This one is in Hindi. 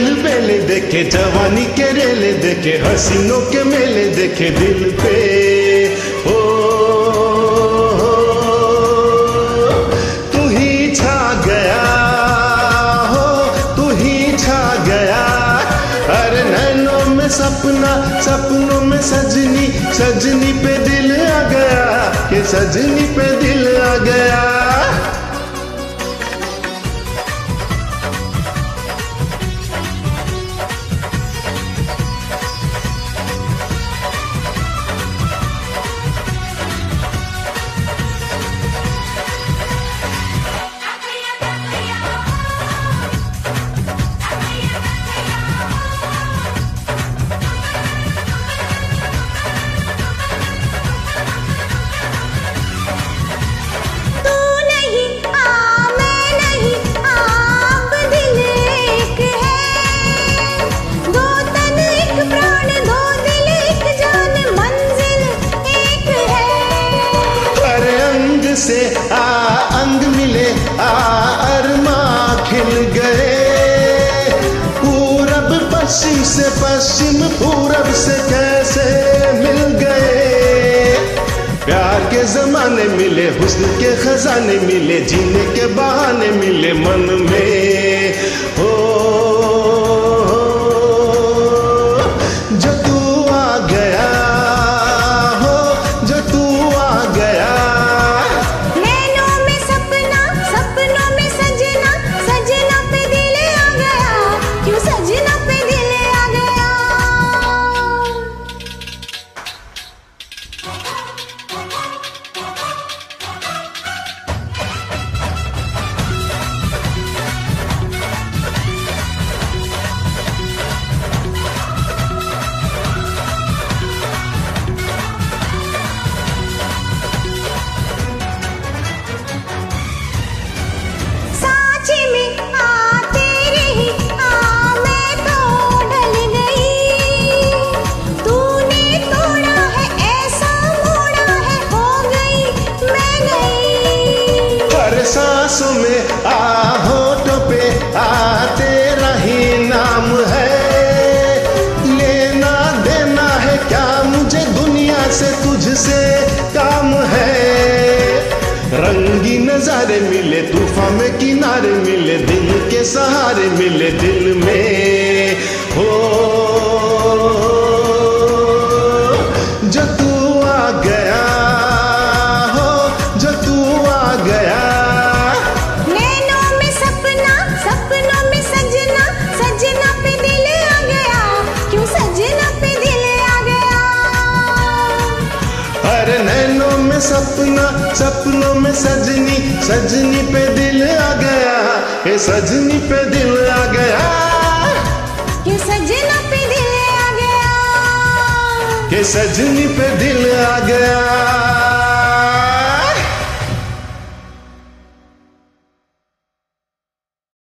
अलबेले देखे, जवानी के रेले देखे, हसीनों के मेले देखे दिल पे। ओ तू ही छा गया, हो, तू ही छा गया। अरे नैनों में सपना, सपनों में सजनी सजनी पे दिल आ गया, कि सजनी पे दिल आ गया। अंग मिले आ अरमा खिल गए। पूरब पश्चिम से पश्चिम, पूरब से कैसे मिल गए? प्यार के जमाने मिले, हुस्न के खजाने मिले, जीने के बहाने मिले, मन में सांसों में आ पे आ तेरा ही नाम है। लेना देना है क्या मुझे दुनिया से, तुझसे काम है? रंगी नजारे मिले, तूफ़ान में किनारे मिले, दिल के सहारे मिले, दिल में। हो सपना सपनों में सजनी सजनी पे दिल आ गया। ये सजनी पे दिल आ गया। ये सजना पे दिल आ गया। ये सजनी पे दिल आ गया।